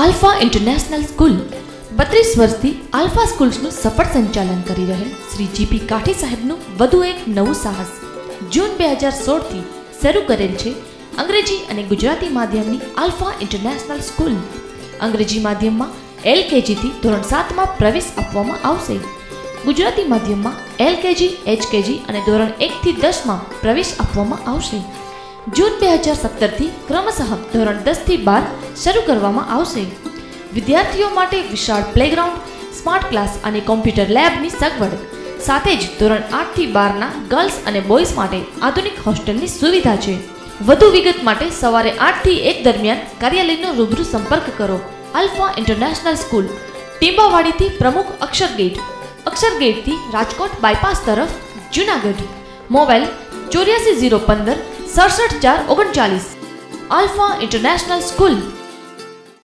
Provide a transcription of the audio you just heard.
Alpha international school. બત્રીસ વર્ષથી alpha સ્કૂલ્સનું સફળ સંચાલન કરી રહેલ શ્રી જીપી કાઠી સાહેબનું વધુ એક નવું સાહસ. જૂન બે હજાર સોળથી શરૂ કરેલ છે અંગ્રેજી અને ગુજરાતી માધ્યમની આલ્ફા ઇન્ટરનેશનલ સ્કૂલ. અંગ્રેજી માધ્યમમાં એલકેજીથી ધોરણ સાતમાં પ્રવેશ આપવામાં આવશે. ગુજરાતી માધ્યમમાં એલકેજી, એચકેજી અને ધોરણ એકથી દસમાં પ્રવેશ આપવામાં આવશે. જૂન બે હજાર સત્તરથી ક્રમશઃ ધોરણ દસથી બાર શરૂ કરવામાં આવશે. વિદ્યાર્થીઓ માટે વિશાળ પ્લેગ્રાઉન્ડ સ્માર્ટ ક્લાસ અને કોમ્પ્યુટર લેબની સગવડ, સાથે જ ધોરણ આઠથી બારના ગર્લ્સ અને બોયઝ માટે આધુનિક હોસ્ટેલની સુવિધા છે. વધુ વિગત માટે સવારે આઠથી એક દરમિયાન કાર્યાલયનો રૂબરૂ સંપર્ક કરો. આલ્ફા ઇન્ટરનેશનલ સ્કૂલ, ટીંબાવાડીથી પ્રમુખ અક્ષર ગેટ, અક્ષર ગેટથી રાજકોટ બાયપાસ તરફ જુનાગઢ. મોબાઈલ ચોર્યાસી ઝીરો પંદર સડસઠ ચાર ઓગણચાલીસ. Alpha international school